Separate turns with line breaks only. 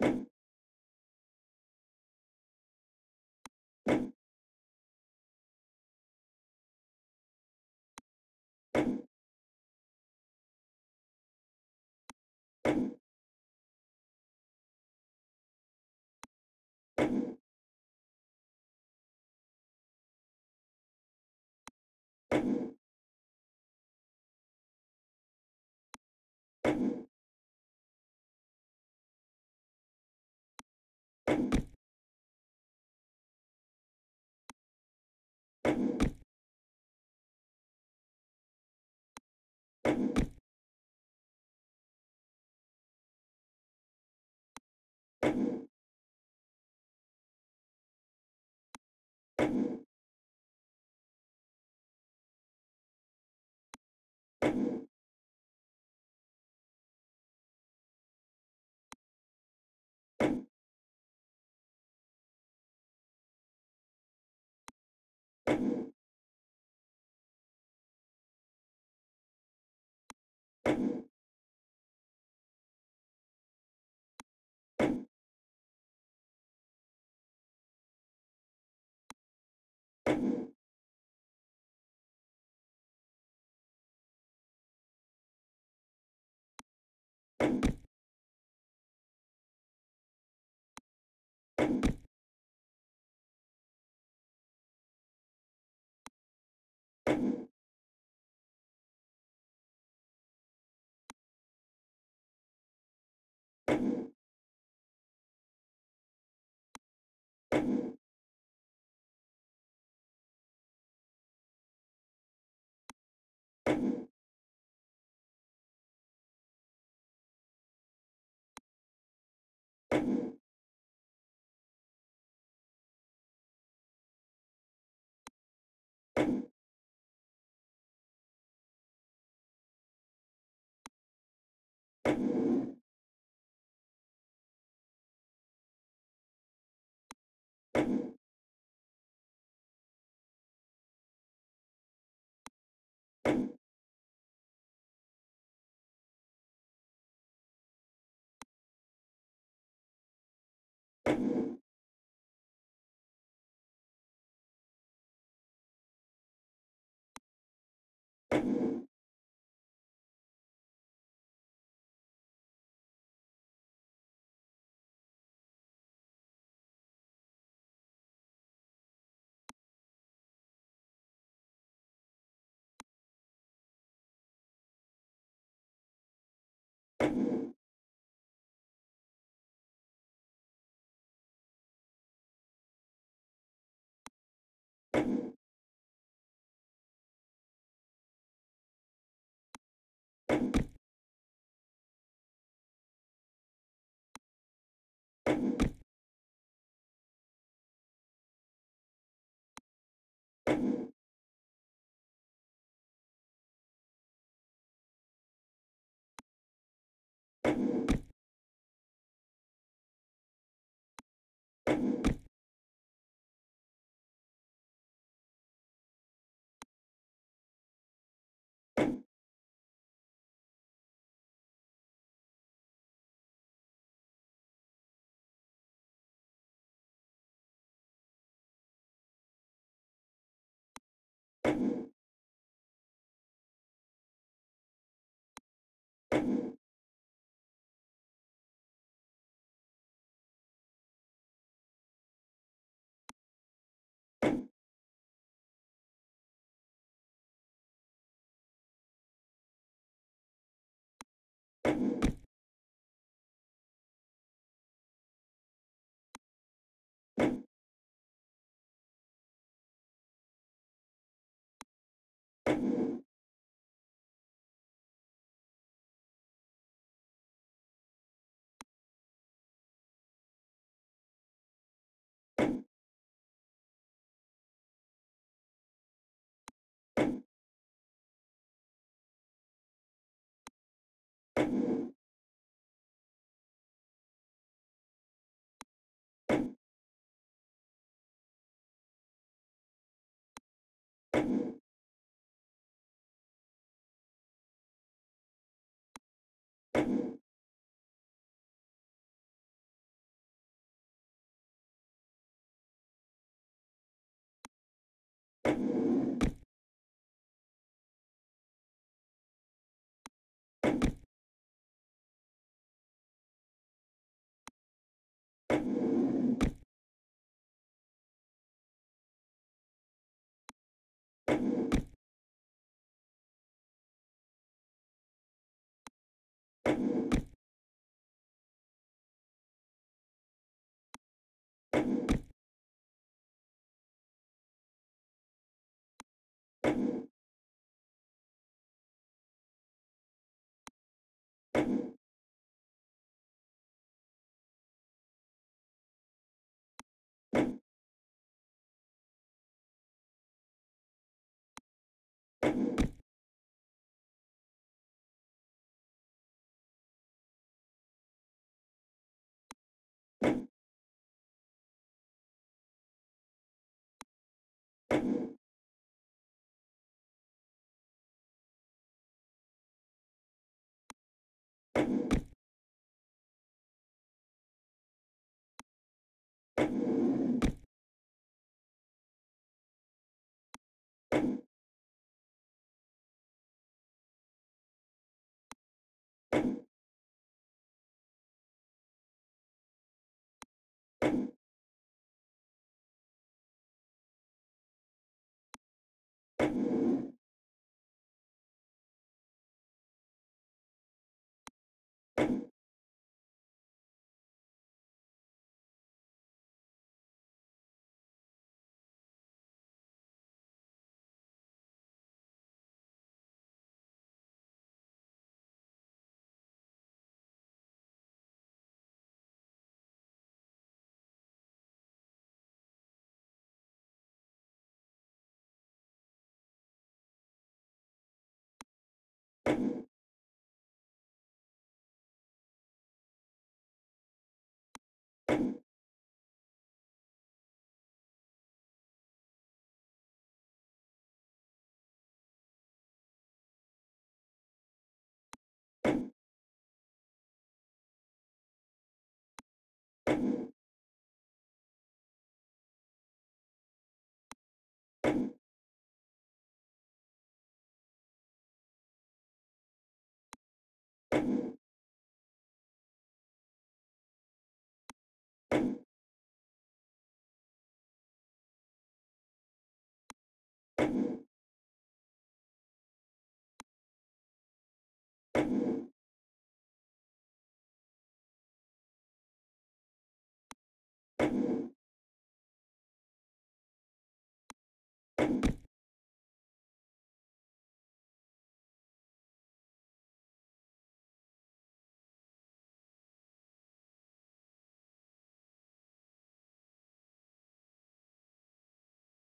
you